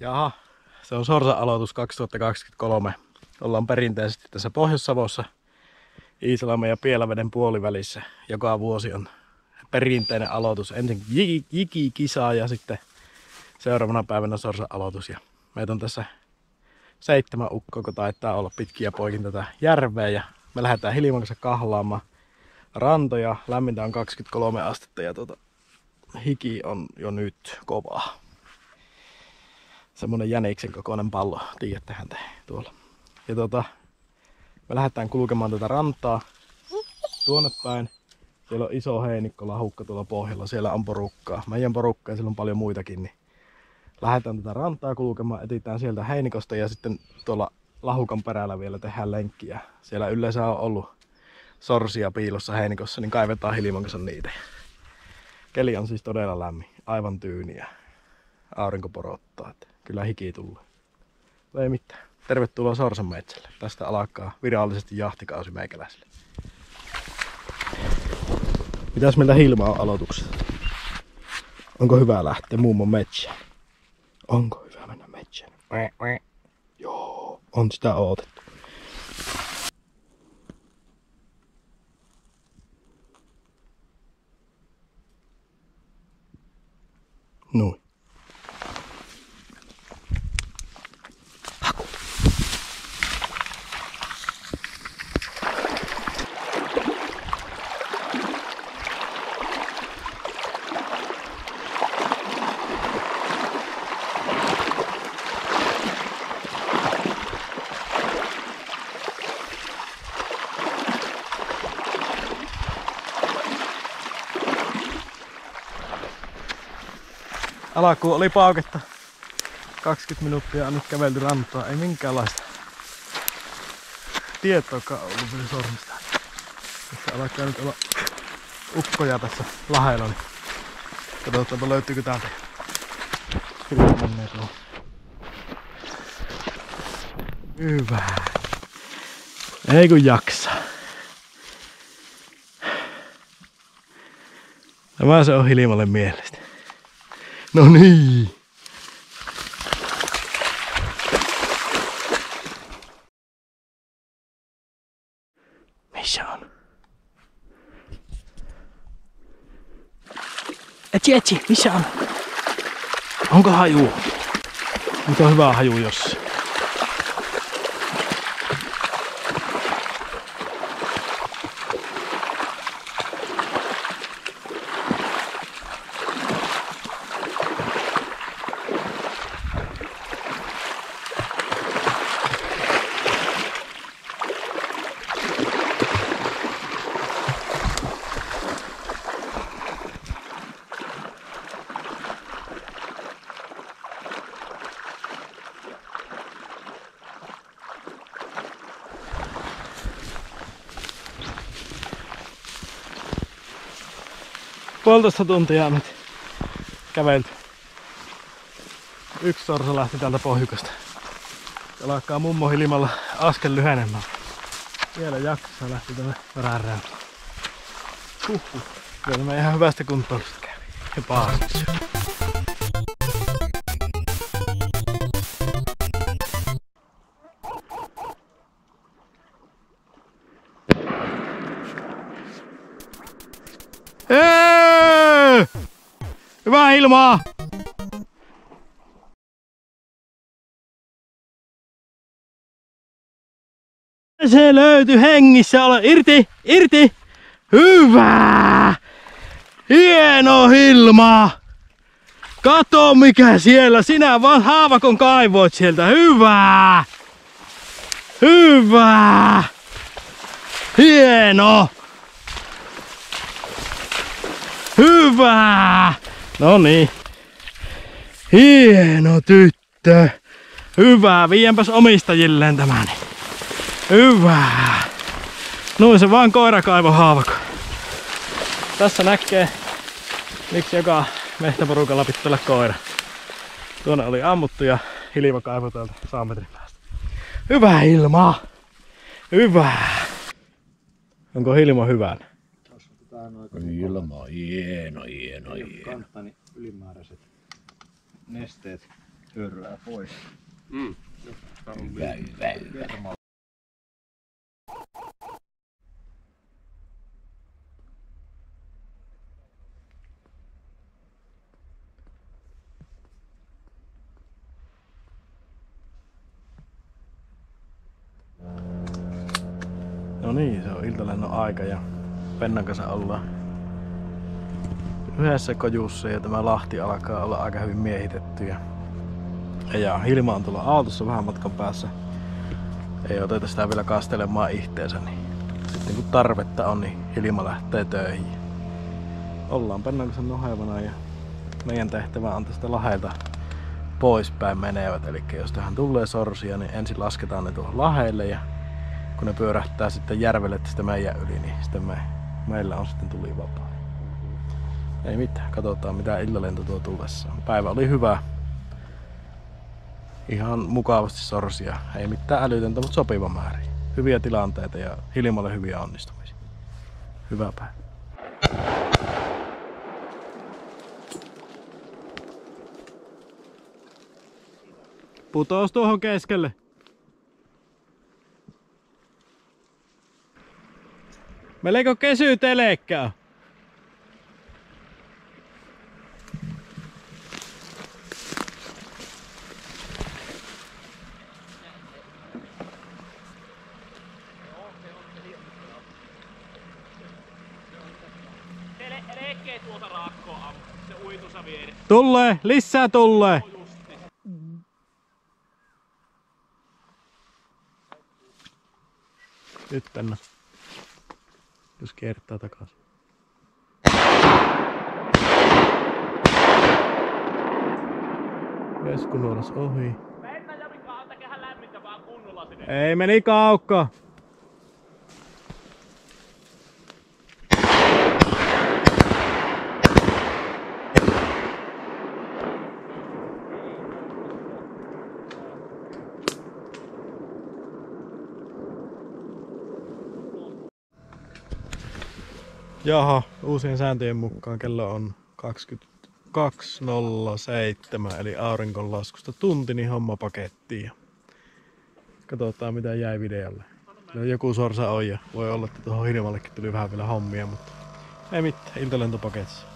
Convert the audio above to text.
Jaha, se on Sorsa-aloitus 2023. Ollaan perinteisesti tässä Pohjois-Savossa Iisalmen ja Pielaveden puolivälissä. Joka vuosi on perinteinen aloitus. Ensin jiki-kisa ja sitten seuraavana päivänä Sorsa-aloitus. Ja meitä on tässä seitsemän ukkoa, kun taitaa olla pitkiä poikin tätä järveä. Ja me lähdetään Hilman kanssa kahlaamaan rantoja. Lämmintä on 23 astetta ja tota, hiki on jo nyt kovaa semmonen jäniksen kokoinen pallo, tiedättehän te tuolla. Ja tota, me lähdetään kulkemaan tätä rantaa tuonne päin. Siellä on iso heinikko lahukka tuolla pohjalla, siellä on porukkaa. Meidän porukka ja siellä on paljon muitakin, niin lähdetään tätä rantaa kulkemaan, etitään sieltä heinikosta ja sitten tuolla lahukan perällä vielä tehdään lenkkiä. Siellä yleensä on ollut sorsia piilossa heinikossa, niin kaivetaan hilman niitä. Keli on siis todella lämmin, aivan tyyniä. Aurinko porottaa. Että kyllä hiki tulee. Ei mitään. Tervetuloa Sorsan metsälle. Tästä alkaa virallisesti jahtikausi meikäläiselle. Mitäs meiltä Hilma on aloituksessa? Onko hyvä lähteä mummon metsään? Onko hyvä mennä metsään? Joo, on sitä odotettu. Noin. Alkuun oli pauketta. 20 minuuttia on nyt kävelty rantaa, ei minkäänlaista tietoakaan ollut vielä sormista. Tässä alkaa nyt olla ukkoja tässä lahella, niin katsotaanpa löytyykö täältä. Kyllä menee. Hyvä. Ei kun jaksa. Tämä se on Hilmalle mielestä. No niin. Missä on? Etsi, etsi, missä on? Onko haju? Nyt on hyvä haju jossain. Puolitoista tuntia nyt kävelty. Yksi sorsa lähti täältä pohjukasta. Täällä alkaa mummo hilimalla askel lyhenemään. Vielä jaksaa lähti tänne värärään. Huhhuh. Kyllä me ihan hyvästä kuntoilusta kävi. Ja. Eee! Hyvää ilmaa! Se löytyi hengissä ole. Irti! Irti! Hyvä! Hieno Hilma! Kato mikä siellä! Sinä vaan haavakon kaivoit sieltä. Hyvä! Hyvä! Hieno! Hyvä! No niin. Hieno tyttö. Hyvä. Viienpäs omistajilleen tämän. Hyvä. Noin se vaan koirakaivo haavako. Tässä näkee, miksi joka mehtäporukalla pitää olla koira. Tuonne oli ammuttu ja hilma kaivo täältä 100 metrin päästä. Hyvä ilma. Hyvä. Onko hilma hyvän? Ilma, hieno, hieno, hieno. ylimääräiset nesteet hörrää pois. Mm. Tää on vielä- No niin, se on iltalennon aika ja Pennan kanssa ollaan yhdessä kojussa ja tämä Lahti alkaa olla aika hyvin miehitetty. Ja, ja Hilma on tuolla autossa vähän matkan päässä. Ei oteta sitä vielä kastelemaan ihteensä, niin sitten kun tarvetta on, niin Hilma lähtee töihin. Ollaan Pennan kanssa nohevana ja meidän tehtävä on tästä lahelta poispäin menevät. Eli jos tähän tulee sorsia, niin ensin lasketaan ne tuohon laheille ja kun ne pyörähtää sitten järvelle tästä meidän yli, niin sitten me, meillä on sitten tuli vapaa. Ei mitään, katsotaan mitä illalento tuo tullessa. Päivä oli hyvä. Ihan mukavasti sorsia. Ei mitään älytöntä, mutta sopiva määrä. Hyviä tilanteita ja Hilmalle hyviä onnistumisia. Hyvä päivä. Putous tuohon keskelle. Melko kesy telekkä. Rekkee tuolta raakkoa, se uitusa vieri. Tulee, lisää tulee. Nyt tänne. Jos kiertää takaisin. Veskunuoras ohi. Mennä ja mikä antakehän lämmintä vaan kunnolla sinne. Ei meni kaukka. Jaha, uusien sääntöjen mukaan kello on 22.07 eli auringonlaskusta tunti, niin homma pakettiin. Katsotaan mitä jäi videolle. Kyllä joku sorsa on ja voi olla, että tuohon Hilmallekin tuli vähän vielä hommia, mutta ei mitään, iltalentopaketissa.